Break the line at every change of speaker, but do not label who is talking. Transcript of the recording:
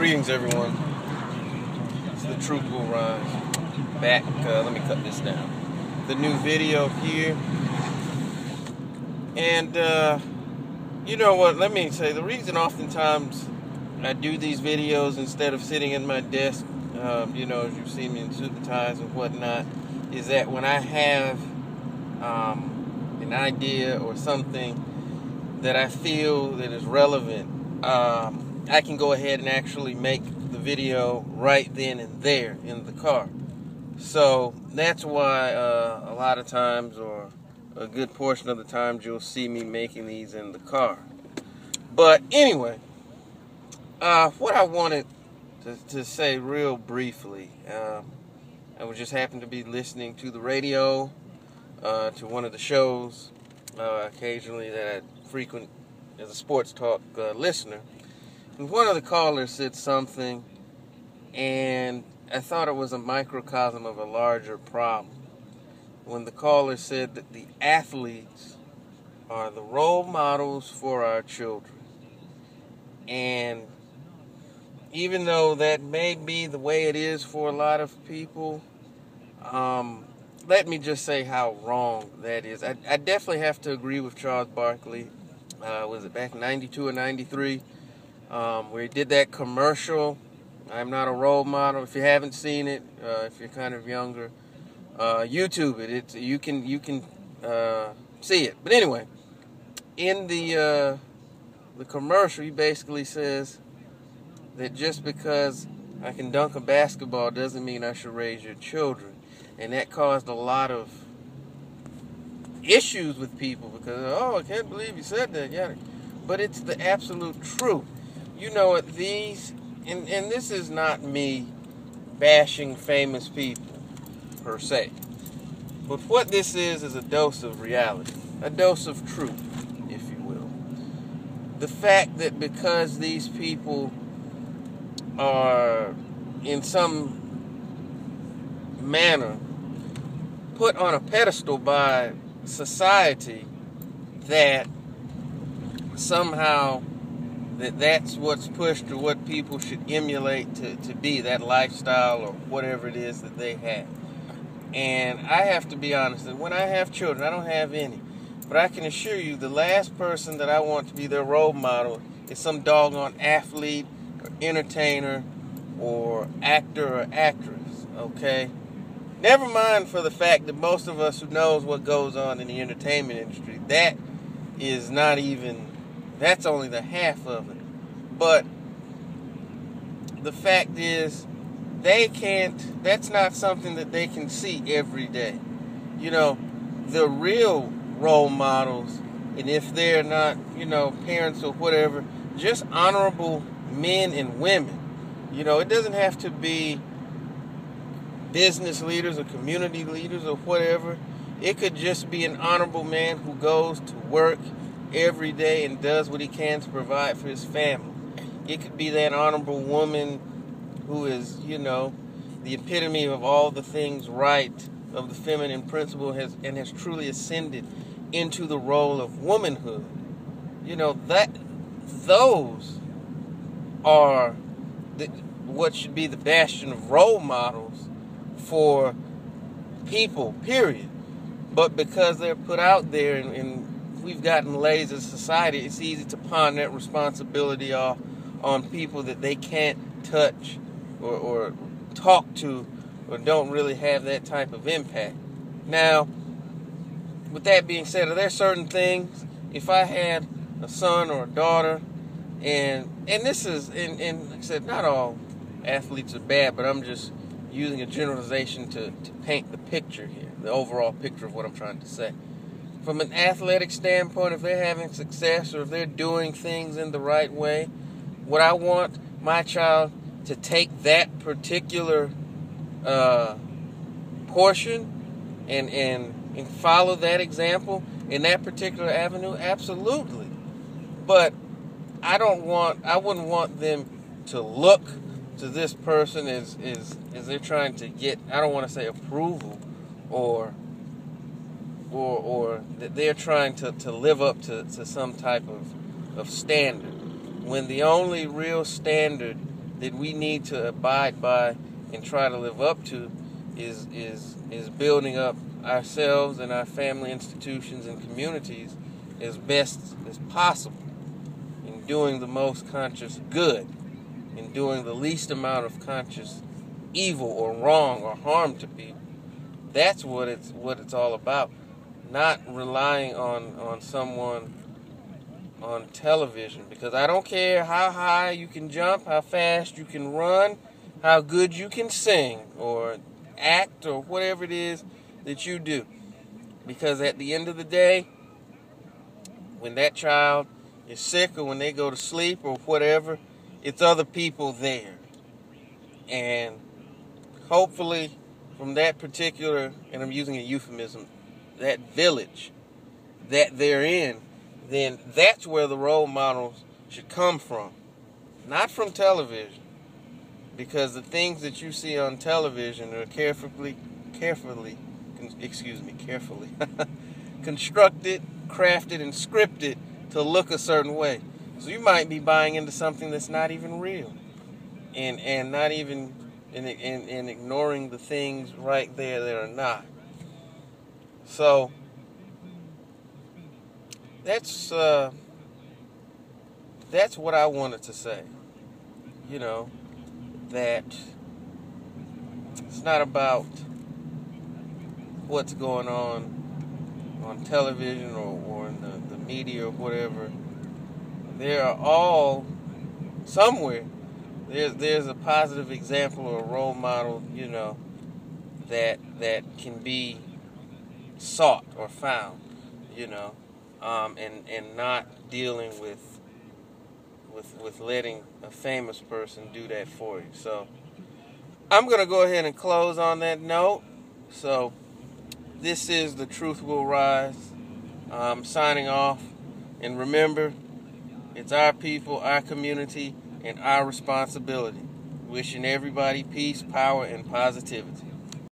Greetings, everyone. It's the Truth Will Rise. Back, uh, let me cut this down. The new video here. And, uh, you know what, let me say, the reason oftentimes I do these videos instead of sitting in my desk, um, you know, as you've seen me in suit and ties and whatnot, is that when I have um, an idea or something that I feel that is relevant, um, I can go ahead and actually make the video right then and there in the car. So that's why uh, a lot of times, or a good portion of the times, you'll see me making these in the car. But anyway, uh, what I wanted to, to say real briefly, uh, I was just happened to be listening to the radio, uh, to one of the shows, uh, occasionally that I frequent as a sports talk uh, listener. One of the callers said something, and I thought it was a microcosm of a larger problem. When the caller said that the athletes are the role models for our children. And even though that may be the way it is for a lot of people, um, let me just say how wrong that is. I, I definitely have to agree with Charles Barkley. Uh, was it back in 92 or 93? Um, he did that commercial. I'm not a role model. If you haven't seen it, uh, if you're kind of younger, uh, YouTube it. It's you can you can uh, see it. But anyway, in the uh, the commercial, he basically says that just because I can dunk a basketball doesn't mean I should raise your children, and that caused a lot of issues with people because oh I can't believe you said that yeah, but it's the absolute truth. You know what these and and this is not me bashing famous people per se. But what this is is a dose of reality, a dose of truth, if you will. The fact that because these people are in some manner put on a pedestal by society that somehow that that's what's pushed or what people should emulate to, to be that lifestyle or whatever it is that they have and I have to be honest that when I have children, I don't have any. But I can assure you, the last person that I want to be their role model is some doggone athlete or entertainer or actor or actress, okay? Never mind for the fact that most of us who knows what goes on in the entertainment industry, that is not even, that's only the half of it. But the fact is, they can't that's not something that they can see every day. You know the real role models and if they're not you know parents or whatever just honorable men and women. You know it doesn't have to be business leaders or community leaders or whatever. It could just be an honorable man who goes to work every day and does what he can to provide for his family it could be that honorable woman who is, you know, the epitome of all the things right of the feminine principle has and has truly ascended into the role of womanhood. You know, that those are the, what should be the bastion of role models for people, period. But because they're put out there and, and we've gotten lazy as a society, it's easy to pawn that responsibility off on people that they can't touch or, or talk to or don't really have that type of impact. Now, with that being said, are there certain things, if I had a son or a daughter, and and this is, and, and like I said, not all athletes are bad, but I'm just using a generalization to, to paint the picture here, the overall picture of what I'm trying to say. From an athletic standpoint, if they're having success or if they're doing things in the right way, would I want my child to take that particular uh, portion and, and and follow that example in that particular avenue? Absolutely. But I don't want I wouldn't want them to look to this person as as, as they're trying to get I don't want to say approval or or or that they're trying to, to live up to, to some type of, of standard. When the only real standard that we need to abide by and try to live up to is is is building up ourselves and our family institutions and communities as best as possible in doing the most conscious good in doing the least amount of conscious evil or wrong or harm to people. That's what it's what it's all about not relying on on someone on television because I don't care how high you can jump, how fast you can run, how good you can sing or act or whatever it is that you do. Because at the end of the day, when that child is sick or when they go to sleep or whatever, it's other people there. And hopefully, from that particular, and I'm using a euphemism, that village that they're in, then that's where the role models should come from. Not from television. Because the things that you see on television are carefully, carefully, excuse me, carefully constructed, crafted, and scripted to look a certain way. So you might be buying into something that's not even real, and and not even and, and, and ignoring the things right there that are not. So that's uh, that's what I wanted to say. You know that it's not about what's going on on television or, or in the, the media or whatever. They are all somewhere. There's there's a positive example or a role model, you know, that that can be sought or found, you know, um, and and not dealing with with with letting a famous person do that for you. So I'm gonna go ahead and close on that note. So this is the truth will rise. Um, signing off, and remember, it's our people, our community, and our responsibility. Wishing everybody peace, power, and positivity.